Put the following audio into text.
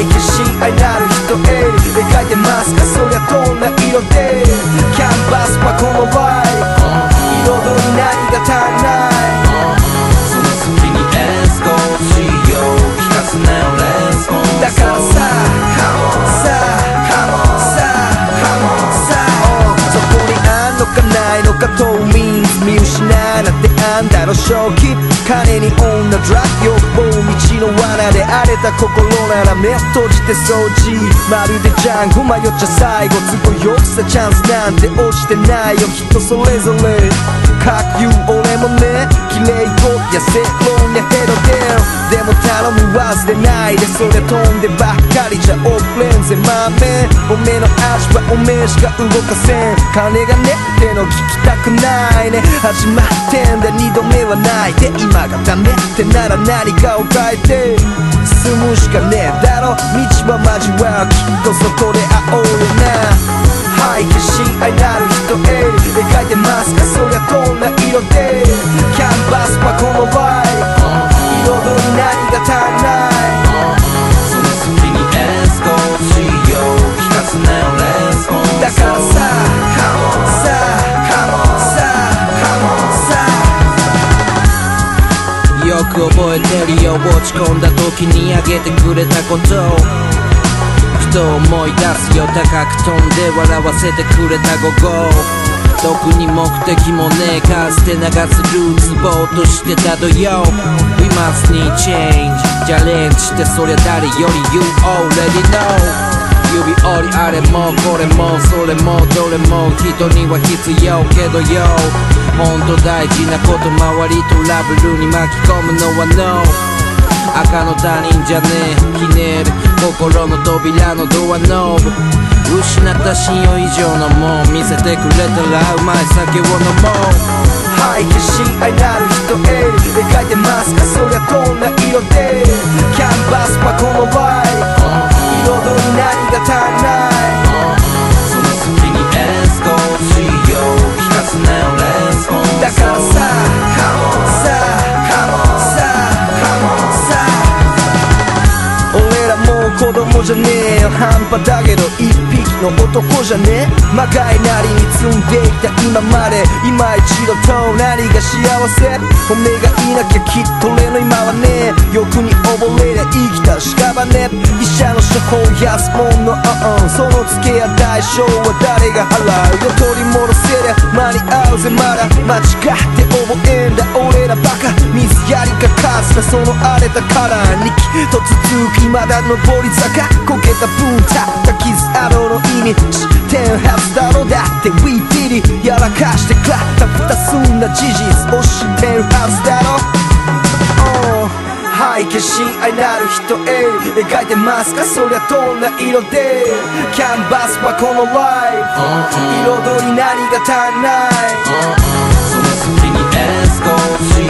愛なる人へ描いてますかそりゃどんな色でキャンバスはこのライ彩り何が足りないその隙にエスコーしよう聞かせなよレスポンスだからささささそこにあんのかないのか透金に女ドラッグ欲望道の罠で荒れた心なら目閉じて掃除まるでジャンゴ迷っちゃ最後都合よくさチャンスなんて落ちてないよ。人それぞれ。かく言う俺もね綺麗と。痩せ論やヘロデルでも頼む忘れないでそれ飛んでばっかりじゃオフレンズマメおめの足はおめえしか動かせん金がねっての聞きたくないね始まってんだ二度目はないで今がダメってなら何かを変えて進むしかねえだろ道は交わるきっとそこで会おうよなはい決心愛なる人へ。描いてますか？そりゃどんな色で？えてるよ落ち込んだ時にあげてくれたこと。ふと思い出すよ高く飛んで笑わせてくれた午後。特に目的もねえか捨て流すルーツぼーとしてた土曜 We must need change チャレンジしてそりゃ誰より？You already know 指折りあれもこれもそれもどれも人には必要けどよ。ほんと大事なこと周りトラブルに巻き込むのは No 赤の他人じゃねえひねる心の扉のドアノブ失った信用以上のもん見せてくれたらうまい酒を飲もう。う子供じゃねえよ半端だけど一匹の男じゃねまがいなりに積んできた今まで今一度と何が幸せおめがいなきゃきっと俺の今はね欲に溺れりゃ生きた屍医者の処方安物のうんうんその付けや代償は誰が払うよ取り戻せりゃ間に合うぜまだ間違って覚えんだ俺らバカ水やりかかすなその荒れた殻にと続く未だ上り坂こけた分たった傷はい決心愛なる人へ描いてますか？そりゃどんな色で？キャンバスはこのライ彩り何が足りない？その隙にエスコー